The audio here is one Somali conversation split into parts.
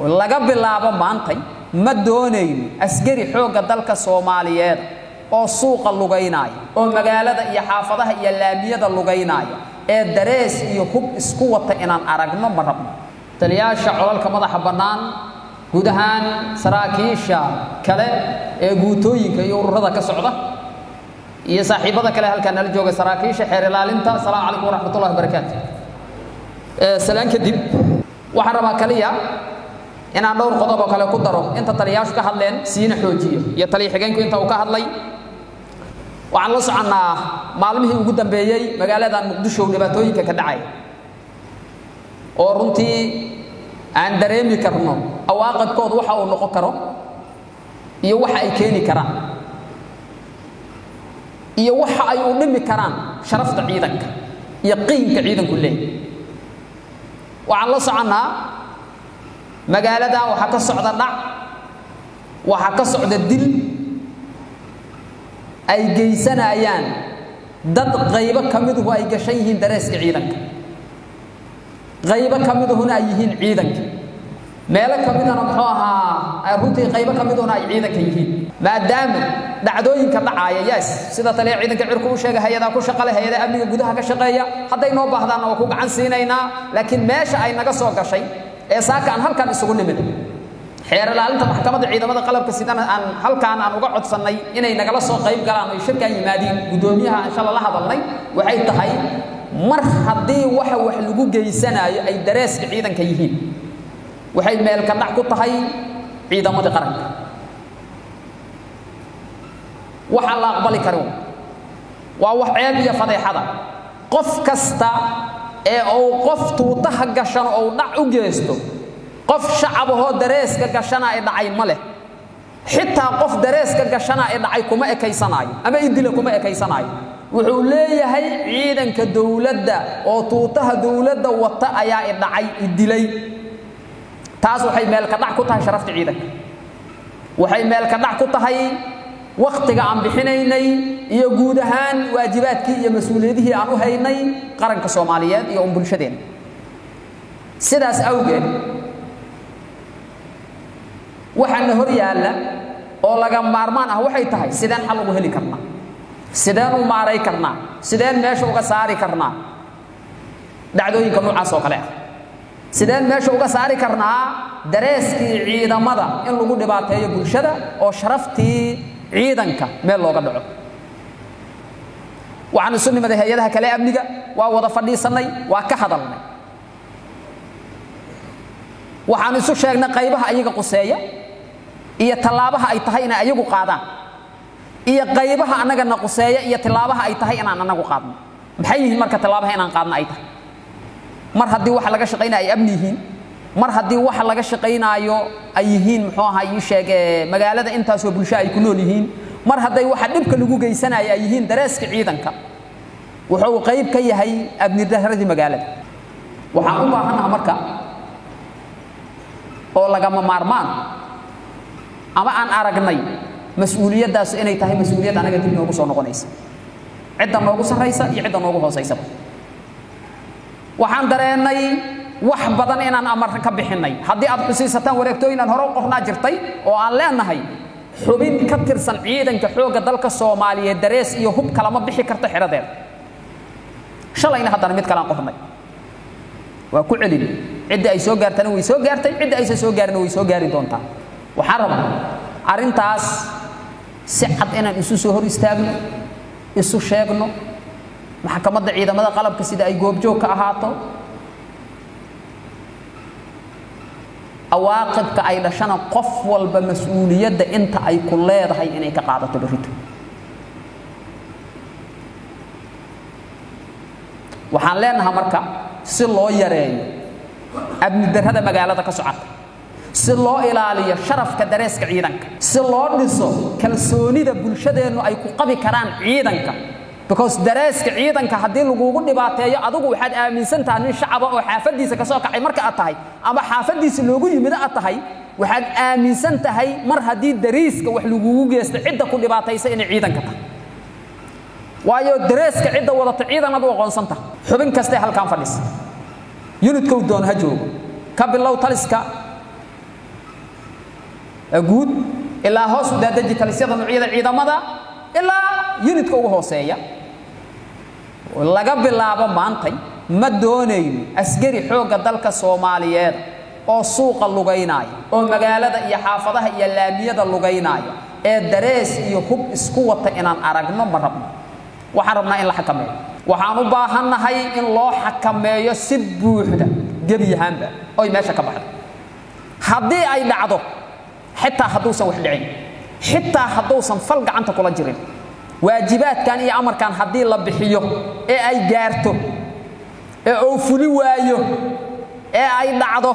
laga bilaabo maantay ma doonayno askari xoogga dalka soomaaliyeed oo suuqa lugaynaya oo magaalada iyo xaafadaha iyo laamiyada lugaynaya ee darees iyo hub isku wata inaan aragno ma rabno. Taliyaasha colalka madaxa bannaan guud ahaan saraakiisha kale ee guutooyinka iyo ururada ka socda iyo saaxiibada kale halkaa nala jooga saraakiisha xeer ilaalinta asalaamu calaykum waraxmatullahi wabarakaatu salaan kadib waxaan rabaa kaliya inaan dhowr qodob oo kale ku daro. Inta taliyaashu ka hadleen siina xoojiyo. Iyo taliya xigeenku inta uu ka hadlay waxaan la soconnaa maalmihii ugu dambeeyey magaaladan muqdisho dhibaatooyinka ka dhacay. Oo runtii aan dareemi karno awaaqibkooda waxa uu noqon karo iyo waxa ay keeni karaan. Iyo waxa ay u dhimi karaan sharafta ciidanka iyo qiimka ciidanku leeyahy waxaan la soconnaa magaalada waxaa ka socda dhac waxaa ka socda dil ay geysanayaan dad qaybo ka miduhu ay gashan yihiin dareeska ciidanka. Qaybo ka miduhuna ay yihiin ciidanka. Meelo ka midana muxuu ahaa runtii qaybo ka miduhuna ay ciidanka yihiin. Maadaama dhacdooyinka dhacaaya yes sida taliya ciidanka cirku u sheegay hay'adaa ku shaqale hay'ada amniga gudaha ka shaqeeya hadday noo baahdaanna waa ku gacan siinaynaa. Laakiin meesha ay naga soo gashay ee saaka aan halkan isugu nimid. Xeer ilaalinta maxkamadda ciidamada qalabka sidana aan halkaan aan uga codsannay inay nagala soo qayb galaan oo shirkaan yimaadiin guddoomiyaha inshala la hadalnay waxay tahay mar haddii waxa wax lagu geysanaayo ay dareeska ciidanka yihiin. Waxay meelka dhac ku tahay ciidamadii qaranka. Waxaan la aqbali karin waa wax ceeb iyo fadeexada. Qof kasta ee uu qof tuutaha gashano ou dhac u geysto qof shacabahoo dareeska gashana ay dhacay ma leh. Xitaa qof dareeska gashana ay dhacay kuma ekaysanaayo ama idila kuma ekaysanaayo. Wuxuu leeyahay ciidanka dowladda oo tuutaha dowladda wata ayaa idhacay idilay taas waxay meelka dhac ku tahay sharafta ciidanka. Waxay meelka dhac ku tahay wakhtiga aan bixinaynay iyo guud ahaan waajibaadkii iyo mas'uuliyadihii aan u haynay qaranka soomaaliyeed iyo un bulshadeenna sidaas awgeed waxaana hor yaalla oo laga maarmaan ah waxay tahay sideen xal ugu heli karnaa sideen u maaray karnaa sideen meesha uga saari karnaa dhacdooyinka noocaas oo kale ah. Sideen meesha uga saari karnaa dareeskii ciidamada in lagu dhibaateeyo bulshada oo sharaftii ciidanka meel looga dhaco. Waxaan isu nimaday hay'adaha kale amniga waa wada fadhiisannay waa ka hadalnay. Waxaan isu sheegnay qaybaha ayaga quseeya iyo tallaabaha ay tahay inay ayagu qaadaan iyo qaybaha annagana quseeya iyo tillaabaha ay tahay inaan annagu qaadno. Maxay yihiin marka tillaabaha inaan qaadno ay tahay? Mar haddii waxa laga shaqaynaya ay amni yihiin mar haddii waxa laga shaqaynaayo ay yihiin muxuu ahaa ii sheege magaalada intaasoo bulsho ay ku nool yihiin. Mar hadday waxa dhibka lagu geysanaya ay yihiin dareeska ciidanka. Wuxuu qayb ka yahay abnidaradii magaalada. Waxaan u baahannaha marka oo lagama maarmaan ama aan aragnay mas'uuliyaddaas inay tahay mas'uuliyad anaga dib noogu soo noqonaysa. Cidda noogu sarraysa iyo cidda noogu hoosaysaba waxaan dareennay wax badan inaan amar ka bixinnay haddii aad xusiisataan wareegtooyin aan hore u qornaa jirtay oo aan leenahay xubin ka tirsan ciidanka xoogga dalka soomaaliyeed darees iyo hub kalama bixi karto xidhadeeda shalayna haddana mid kalaan qornay. Waa ku celin. Ciddii ay soo gaartana way soo gaartay ciddii aysan soo gaarina way soo gaari doontaa. Waxaan rabaa arrintaas si cad inaan isu soo hor istaagno isu sheegno. Maxkamadda ciidamada qalabka sida ay goobjoog ka ahaato awaaqibka ay dhashana qof walba mas'uuliyadda inta ay ku leedahay inay ka qaadato berrito waxaan leenahay marka si loo yareeyo amni darrada magaalada ka socota si loo ilaaliyo sharafka dareeska ciidanka si loo dhiso kalsoonida bulshadeennu ay ku qabi karaan ciidanka because dareeska ciidanka haddii lagugu dhibaateeyo adigu waxaad aaminsan tahay nin shacaba oo xaafadiisa ka soo kacay marka aad tahay ama xaafadiisa loogu yimido aad tahay waxaad aaminsan tahay mar haddii dariiska wax lagugu geysto cidda ku dhibaataysa inay ciidanka tahay. Waayo dareeska cidda wadata ciidan adu aqoonsan tahay xubin kastee halkaan fadhisa. Yunidkow doon ha joogo. Ka bilow taliska. Guud ilaa hoos u daadaji talisyada noocyada ciidamada. Ilaa yunitka ugu hooseeya laga bilaabo maantay ma doonayno askari xoogga dalka soomaaliyeed oo suuqa lugaynaya oo magaalada iyo xaafadaha iyo laamiyada lugaynaya ee darees iyo hub isku wata inaan aragno ma rabno. Waxaan rabnaa in la xakameeyo. Waxaan u baahannahay in loo xakameeyo si buuxda gebi ahaanba oy meesha ka baxdo. Haddii ay dhacdo xitaa hadduusan wax dhicin xitaa hadduusan fal gacanta kula jirin waajibaadkan iyo amarkan haddii la bixiyo ee ay gaarto ee uu fuli waayo ee ay dhacdo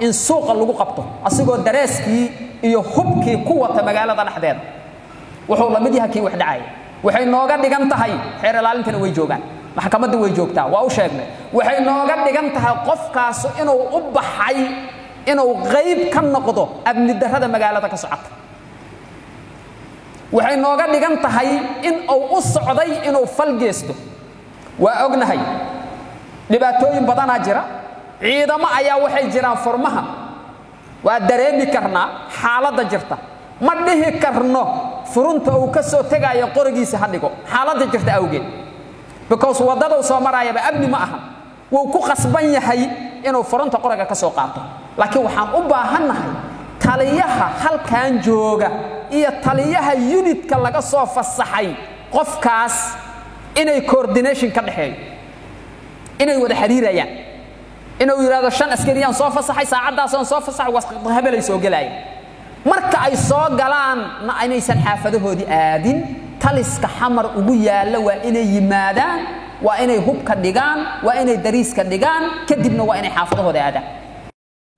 in suuqa lagu qabto asigoo dareeskii iyo hubkii ku wata magaalada dhexdeeda. Wuxuu la mid yahay kii wax dhacaya waxay nooga dhigan tahay xeer ilaalintana way joogaan. Maxkamadda way joogtaa waa u sheegnay. Waxay nooga dhigan tahay qofkaasu inuu u baxay inuu qayb ka noqdo amni darrada magaalada ka socota waxay nooga dhigan tahay in uu u socday inuu fal geesto. Waa ognahay dhibaatooyin badanaa jira. Ciidamo ayaa waxay jiraan furmaha. Waa dareemi karnaa xaaladda jirta. Ma dhihi karno furunta uu ka soo tegaayo qorigiisa ha dhigo. Xaaladda jirta awgeed. Because waddaduu soo maraayaba amni ma aha. Wuu ku qasban yahay inuu furunta qoriga ka soo qaato. Laakiin waxaan u baahannahay taliyaha halkan jooga iyo taliyaha yunitka laga soo fasaxay qofkaas inay coordination ka dhexeeyo inay wada xiriirayaan inuu yidhahdo shan askariyaan soo fasaxay saacaddaasaan soo fasaxay washabelay soo gelaaya marka ay soo galaanna inaysan xaafadahoodii aadin. Taliska xamar ugu yaalla waa inay yimaadaan waa inay hubka dhigaan waa inay dariiska dhigaan kadibna waa inay xaafadahooda aadaan